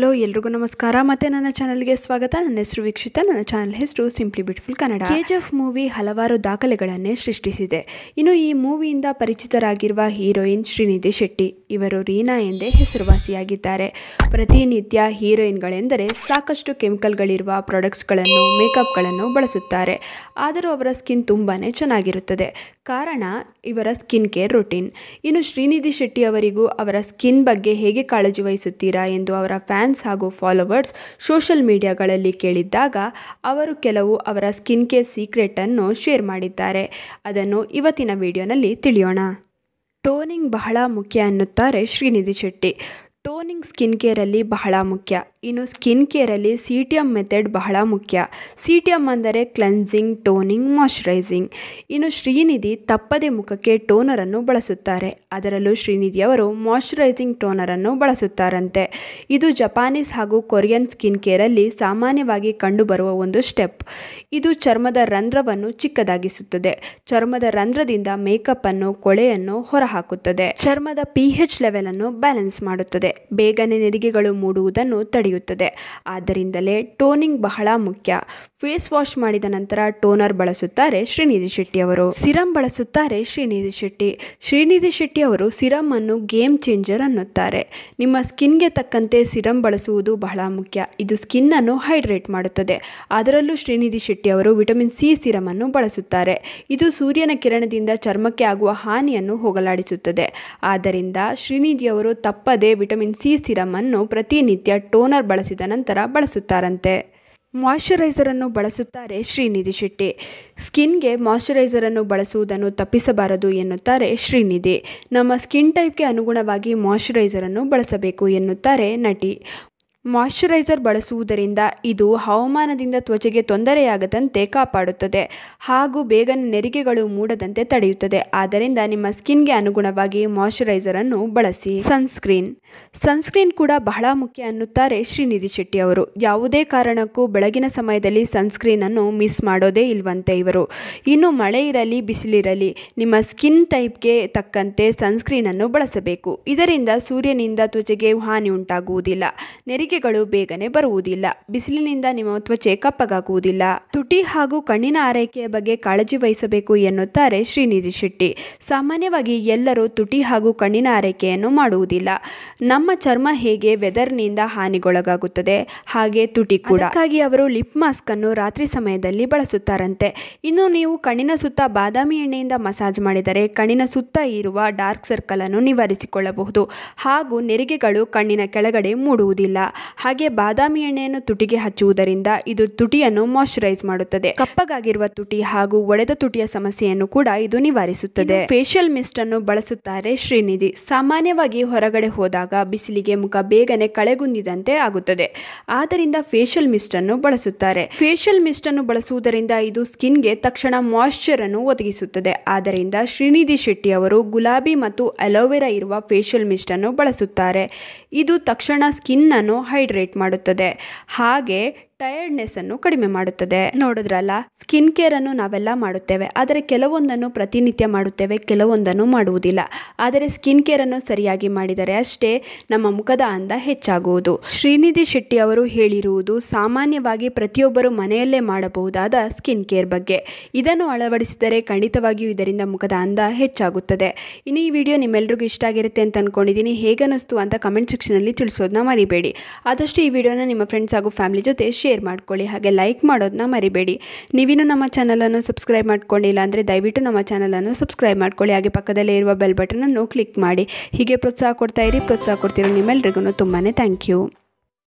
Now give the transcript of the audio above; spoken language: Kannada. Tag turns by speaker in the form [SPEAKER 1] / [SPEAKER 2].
[SPEAKER 1] ಹಲೋ, ಎಲ್ರಿಗೂ ನಮಸ್ಕಾರ. ಮತ್ತೆ ನನ್ನ ಚಾನಲ್ಗೆ ಸ್ವಾಗತ. ನನ್ನ ಹೆಸರು ವೀಕ್ಷಿತ. ನನ್ನ ಚಾನಲ್ ಹೆಸರು simply beautiful Kannada K G F movie ಹಲವಾರು ದಾಖಲೆಗಳನ್ನೇ ಸೃಷ್ಟಿಸಿದೆ. ಇನ್ನು ಈ ಮೂವಿಯಿಂದ ಪರಿಚಿತರಾಗಿರುವ ಹೀರೋಯಿನ್ ಶ್ರೀನಿಧಿ ಶೆಟ್ಟಿ, ಇವರು ರೀನಾ ಎಂದೇ ಹೆಸರುವಾಸಿಯಾಗಿದ್ದಾರೆ. ಪ್ರತಿನಿತ್ಯ ಹೀರೋಯಿನ್ಗಳೆಂದರೆ ಸಾಕಷ್ಟು ಕೆಮಿಕಲ್ಗಳಿರುವ ಪ್ರಾಡಕ್ಟ್ಸ್ಗಳನ್ನು, ಮೇಕಪ್ಗಳನ್ನು ಬಳಸುತ್ತಾರೆ. ಆದರೂ ಅವರ ಸ್ಕಿನ್ ತುಂಬಾ ಚೆನ್ನಾಗಿರುತ್ತದೆ. ಕಾರಣ, ಇವರ ಸ್ಕಿನ್ ಕೇರ್ ರುಟೀನ್. ಇನ್ನು ಶ್ರೀನಿಧಿ ಶೆಟ್ಟಿ ಅವರಿಗೂ ಅವರ ಸ್ಕಿನ್ ಬಗ್ಗೆ ಹೇಗೆ ಕಾಳಜಿ ವಹಿಸುತ್ತೀರಾ ಎಂದು ಅವರ ಫ್ಯಾನ್ಸ್ ಹಾಗೂ ಫಾಲೋವರ್ಸ್ ಸೋಷಿಯಲ್ ಮೀಡಿಯಾಗಳಲ್ಲಿ ಕೇಳಿದ್ದಾಗ ಅವರು ಕೆಲವು ಅವರ ಸ್ಕಿನ್ ಕೇರ್ ಸೀಕ್ರೆಟನ್ನು ಶೇರ್ ಮಾಡಿದ್ದಾರೆ. ಅದನ್ನು ಇವತ್ತಿನ ವಿಡಿಯೋನಲ್ಲಿ ತಿಳಿಯೋಣ. ಟೋನಿಂಗ್ ಬಹಳ ಮುಖ್ಯ ಅನ್ನುತ್ತಾರೆ ಶ್ರೀನಿಧಿ ಶೆಟ್ಟಿ. ಟೋನಿಂಗ್ ಸ್ಕಿನ್ ಕೇರಲ್ಲಿ ಬಹಳ ಮುಖ್ಯ. ಇನ್ನು ಸ್ಕಿನ್ ಕೇರಲ್ಲಿ ಸಿ ಟಿ ಎಂ ಮೆಥಡ್ ಬಹಳ ಮುಖ್ಯ. ಸಿ ಟಿ ಎಂ ಅಂದರೆ ಕ್ಲೆನ್ಸಿಂಗ್, ಟೋನಿಂಗ್ ಮಾಯ್ಶ್ಚರೈಸಿಂಗ್ ಇನ್ನು ಶ್ರೀನಿಧಿ ತಪ್ಪದೆ ಮುಖಕ್ಕೆ ಟೋನರನ್ನು ಬಳಸುತ್ತಾರೆ. ಅದರಲ್ಲೂ ಶ್ರೀನಿಧಿಯವರು ಮಾಯ್ಶ್ಚರೈಸಿಂಗ್ ಟೋನರನ್ನು ಬಳಸುತ್ತಾರಂತೆ. ಇದು ಜಪಾನೀಸ್ ಹಾಗೂ ಕೊರಿಯನ್ ಸ್ಕಿನ್ ಕೇರಲ್ಲಿ ಸಾಮಾನ್ಯವಾಗಿ ಕಂಡುಬರುವ ಒಂದು ಸ್ಟೆಪ್. ಇದು ಚರ್ಮದ ರಂಧ್ರವನ್ನು ಚಿಕ್ಕದಾಗಿಸುತ್ತದೆ. ಚರ್ಮದ ರಂಧ್ರದಿಂದ ಮೇಕಪ್ ಅನ್ನು, ಕೊಳೆಯನ್ನು ಹೊರಹಾಕುತ್ತದೆ. ಚರ್ಮದ ಪಿ ಹೆಚ್ ಲೆವೆಲನ್ನು ಬ್ಯಾಲೆನ್ಸ್ ಮಾಡುತ್ತದೆ. ಬೇಗನೆ ನೆರಿಗೆಗಳು ಮೂಡುವುದನ್ನು ತಡೆಯುತ್ತದೆ. ಆದ್ದರಿಂದಲೇ ಟೋನಿಂಗ್ ಬಹಳ ಮುಖ್ಯ. ಫೇಸ್ ವಾಶ್ ಮಾಡಿದ ನಂತರ ಟೋನರ್ ಬಳಸುತ್ತಾರೆ ಶ್ರೀನಿಧಿ ಶೆಟ್ಟಿ ಅವರು. ಸಿರಂ ಬಳಸುತ್ತಾರೆ ಶ್ರೀನಿಧಿ ಶೆಟ್ಟಿ. ಶ್ರೀನಿಧಿ ಶೆಟ್ಟಿ ಅವರು ಸಿರಂ ಅನ್ನು ಗೇಮ್ ಚೇಂಜರ್ ಅನ್ನುತ್ತಾರೆ. ನಿಮ್ಮ ಸ್ಕಿನ್ಗೆ ತಕ್ಕಂತೆ ಸಿರಮ್ ಬಳಸುವುದು ಬಹಳ ಮುಖ್ಯ. ಇದು ಸ್ಕಿನ್ ಅನ್ನು ಹೈಡ್ರೇಟ್ ಮಾಡುತ್ತದೆ. ಅದರಲ್ಲೂ ಶ್ರೀನಿಧಿ ಶೆಟ್ಟಿ ಅವರು ವಿಟಮಿನ್ ಸಿ ಸಿರಮ್ ಅನ್ನು ಬಳಸುತ್ತಾರೆ. ಇದು ಸೂರ್ಯನ ಕಿರಣದಿಂದ ಚರ್ಮಕ್ಕೆ ಆಗುವ ಹಾನಿಯನ್ನು ಹೋಗಲಾಡಿಸುತ್ತದೆ. ಆದ್ದರಿಂದ ಶ್ರೀನಿಧಿಯವರು ತಪ್ಪದೆ ವಿಟಮಿನ್ ಸಿ ಸಿರಮ್ ಅನ್ನು ಪ್ರತಿನಿತ್ಯ ಟೋನರ್ ಬಳಸಿದ ನಂತರ ಬಳಸುತ್ತಾರಂತೆ. ಮಾಯಿಶ್ಚರೈಸರನ್ನು ಬಳಸುತ್ತಾರೆ ಶ್ರೀನಿಧಿ ಶೆಟ್ಟಿ. ಸ್ಕಿನ್ಗೆ ಮಾಯಿಶ್ಚರೈಸರನ್ನು ಬಳಸುವುದನ್ನು ತಪ್ಪಿಸಬಾರದು ಎನ್ನುತ್ತಾರೆ ಶ್ರೀನಿಧಿ. ನಮ್ಮ ಸ್ಕಿನ್ ಟೈಪ್ಗೆ ಅನುಗುಣವಾಗಿ ಮಾಯಿಶ್ಚರೈಸರನ್ನು ಬಳಸಬೇಕು ಎನ್ನುತ್ತಾರೆ ನಟಿ. ಮಾಯ್ಶ್ಚರೈಸರ್ ಬಳಸುವುದರಿಂದ ಇದು ಹವಾಮಾನದಿಂದ ತ್ವಚೆಗೆ ತೊಂದರೆಯಾಗದಂತೆ ಕಾಪಾಡುತ್ತದೆ ಹಾಗೂ ಬೇಗನೆ ನೆರಿಗೆಗಳು ಮೂಡದಂತೆ ತಡೆಯುತ್ತದೆ. ಆದ್ದರಿಂದ ನಿಮ್ಮ ಸ್ಕಿನ್ಗೆ ಅನುಗುಣವಾಗಿ ಮಾಯಶ್ಚರೈಸರನ್ನು ಬಳಸಿ. ಸನ್ಸ್ಕ್ರೀನ್. ಸನ್ಸ್ಕ್ರೀನ್ ಕೂಡ ಬಹಳ ಮುಖ್ಯ ಅನ್ನುತ್ತಾರೆ ಶ್ರೀನಿಧಿ ಶೆಟ್ಟಿ ಅವರು. ಯಾವುದೇ ಕಾರಣಕ್ಕೂ ಬೆಳಗಿನ ಸಮಯದಲ್ಲಿ ಸನ್ಸ್ಕ್ರೀನ್ ಅನ್ನು ಮಿಸ್ ಮಾಡೋದೇ ಇಲ್ವಂತೆ ಇವರು. ಇನ್ನು ಮಳೆ ಇರಲಿ ಬಿಸಿಲಿರಲಿ ನಿಮ್ಮ ಸ್ಕಿನ್ ಟೈಪ್ಗೆ ತಕ್ಕಂತೆ ಸನ್ಸ್ಕ್ರೀನನ್ನು ಬಳಸಬೇಕು. ಇದರಿಂದ ಸೂರ್ಯನಿಂದ ತ್ವಚೆಗೆ ಹಾನಿ ಉಂಟಾಗುವುದಿಲ್ಲ. ನೆರಿಗೆ ಗಳು ಬೇಗನೆ ಬರುವುದಿಲ್ಲ. ಬಿಸಿಲಿನಿಂದ ನಿಮ್ಮ ತ್ವಚೆ ಕಪ್ಪಗಾಗುವುದಿಲ್ಲ. ತುಟಿ ಹಾಗೂ ಕಣ್ಣಿನ ಆರೈಕೆಯ ಬಗ್ಗೆ ಕಾಳಜಿ ವಹಿಸಬೇಕು ಎನ್ನುತ್ತಾರೆ ಶ್ರೀನಿಧಿ ಶೆಟ್ಟಿ. ಸಾಮಾನ್ಯವಾಗಿ ಎಲ್ಲರೂ ತುಟಿ ಹಾಗೂ ಕಣ್ಣಿನ ಆರೈಕೆಯನ್ನು ಮಾಡುವುದಿಲ್ಲ. ನಮ್ಮ ಚರ್ಮ ಹೇಗೆ ವೆದರ್ನಿಂದ ಹಾನಿಗೊಳಗಾಗುತ್ತದೆ? ಹಾಗೆ ತುಟಿ ಕೂಡ. ಹಾಗಾಗಿ ಅವರು ಲಿಪ್ ಮಾಸ್ಕ್ ಅನ್ನು ರಾತ್ರಿ ಸಮಯದಲ್ಲಿ ಬಳಸುತ್ತಾರಂತೆ. ಇನ್ನು ನೀವು ಕಣ್ಣಿನ ಸುತ್ತ ಬಾದಾಮಿ ಎಣ್ಣೆಯಿಂದ ಮಸಾಜ್ ಮಾಡಿದರೆ ಕಣ್ಣಿನ ಸುತ್ತ ಇರುವ ಡಾರ್ಕ್ ಸರ್ಕಲ್ ಅನ್ನು ನಿವಾರಿಸಿಕೊಳ್ಳಬಹುದು. ಹಾಗೂ ನೆರಿಗೆಗಳು ಕಣ್ಣಿನ ಕೆಳಗಡೆ ಮೂಡುವುದಿಲ್ಲ. ಹಾಗೆ ಬಾದಾಮಿ ಎಣ್ಣೆಯನ್ನು ತುಟಿಗೆ ಹಚ್ಚುವುದರಿಂದ ಇದು ತುಟಿಯನ್ನು ಮಾಯಿಶ್ಚರೈಸ್ ಮಾಡುತ್ತದೆ. ಕಪ್ಪಗಾಗಿರುವ ತುಟಿ ಹಾಗೂ ಒಡೆದ ತುಟಿಯ ಸಮಸ್ಯೆಯನ್ನು ಕೂಡ ಇದು ನಿವಾರಿಸುತ್ತದೆ. ಫೇಶಿಯಲ್ ಮಿಸ್ಟ್ ಅನ್ನು ಬಳಸುತ್ತಾರೆ ಶ್ರೀನಿಧಿ. ಸಾಮಾನ್ಯವಾಗಿ ಹೊರಗಡೆ ಹೋದಾಗ ಬಿಸಿಲಿಗೆ ಮುಖ ಬೇಗನೆ ಕಳೆಗುಂದಿದಂತೆ ಆಗುತ್ತದೆ. ಆದ್ದರಿಂದ ಫೇಶಿಯಲ್ ಮಿಸ್ಟ್ ಅನ್ನು ಬಳಸುತ್ತಾರೆ. ಫೇಶಿಯಲ್ ಮಿಸ್ಟ್ ಅನ್ನು ಬಳಸುವುದರಿಂದ ಇದು ಸ್ಕಿನ್ಗೆ ತಕ್ಷಣ ಮಾಯಿಶ್ಚರ್ ಅನ್ನು ಒದಗಿಸುತ್ತದೆ. ಆದ್ದರಿಂದ ಶ್ರೀನಿಧಿ ಶೆಟ್ಟಿ ಅವರು ಗುಲಾಬಿ ಮತ್ತು ಅಲೋವೆರಾ ಇರುವ ಫೇಶಿಯಲ್ ಮಿಸ್ಟ್ ಅನ್ನು ಬಳಸುತ್ತಾರೆ. ಇದು ತಕ್ಷಣ ಸ್ಕಿನ್ ಅನ್ನು ಹೈಡ್ರೇಟ್ ಮಾಡುತ್ತದೆ. ಹಾಗೆ ಟಯರ್ಡ್ನೆಸ್ ಅನ್ನು ಕಡಿಮೆ ಮಾಡುತ್ತದೆ. ನೋಡಿದ್ರಲ್ಲ ಸ್ಕಿನ್ ಕೇರ್ ಅನ್ನು ನಾವೆಲ್ಲ ಮಾಡುತ್ತೇವೆ. ಆದರೆ ಕೆಲವೊಂದನ್ನು ಪ್ರತಿನಿತ್ಯ ಮಾಡುತ್ತೇವೆ, ಕೆಲವೊಂದನ್ನು ಮಾಡುವುದಿಲ್ಲ. ಆದರೆ ಸ್ಕಿನ್ ಕೇರ್ ಅನ್ನು ಸರಿಯಾಗಿ ಮಾಡಿದರೆ ಅಷ್ಟೇ ನಮ್ಮ ಮುಖದ ಅಂದ ಹೆಚ್ಚಾಗುವುದು. ಶ್ರೀನಿಧಿ ಶೆಟ್ಟಿ ಅವರು ಹೇಳಿರುವುದು ಸಾಮಾನ್ಯವಾಗಿ ಪ್ರತಿಯೊಬ್ಬರು ಮನೆಯಲ್ಲೇ ಮಾಡಬಹುದಾದ ಸ್ಕಿನ್ ಕೇರ್ ಬಗ್ಗೆ. ಇದನ್ನು ಅಳವಡಿಸಿದರೆ ಖಂಡಿತವಾಗಿಯೂ ಇದರಿಂದ ಮುಖದ ಅಂದ ಹೆಚ್ಚಾಗುತ್ತದೆ. ಇನ್ನು ಈ ವಿಡಿಯೋ ನಿಮ್ಮೆಲ್ರಿಗೂ ಇಷ್ಟ ಆಗಿರುತ್ತೆ ಅಂತ ಅಂದ್ಕೊಂಡಿದ್ದೀನಿ ಹೇಗನ್ನಿಸ್ತು ಅಂತ ಕಮೆಂಟ್ ಸೆಕ್ಷನಲ್ಲಿ ತಿಳಿಸೋದನ್ನ ಮರಿಬೇಡಿ. ಆದಷ್ಟು ಈ ವಿಡಿಯೋನ ನಿಮ್ಮ ಫ್ರೆಂಡ್ಸ್ ಹಾಗೂ ಫ್ಯಾಮಿಲಿ ಜೊತೆ ಶೇರ್ ಮಾಡ್ಕೊಳ್ಳಿ, ಹಾಗೆ ಲೈಕ್ ಮಾಡೋದನ್ನ ಮರಿಬೇಡಿ. ನೀವಿನ್ನೂ ನಮ್ಮ ಚಾನಲನ್ನು ಸಬ್ಸ್ಕ್ರೈಬ್ ಮಾಡ್ಕೊಂಡಿಲ್ಲ ಅಂದರೆ ದಯವಿಟ್ಟು ನಮ್ಮ ಚಾನಲನ್ನು ಸಬ್ಸ್ಕ್ರೈಬ್ ಮಾಡ್ಕೊಳ್ಳಿ. ಹಾಗೆ ಪಕ್ಕದಲ್ಲೇ ಇರುವ ಬೆಲ್ ಬಟನನ್ನು ಕ್ಲಿಕ್ ಮಾಡಿ. ಹೀಗೆ ಪ್ರೋತ್ಸಾಹ ಕೊಡ್ತಾ ಇರಿ, ಪ್ರೋತ್ಸಾಹ ಕೊಡ್ತಿರೋ ನಿಮ್ಮೆಲ್ರಿಗೂ ತುಂಬಾ ಥ್ಯಾಂಕ್ ಯು